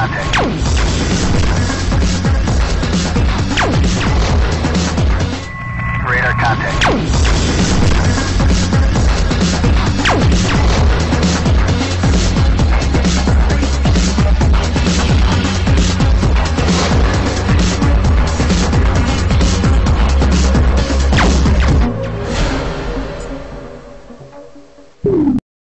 contact. Radar contact. Ooh.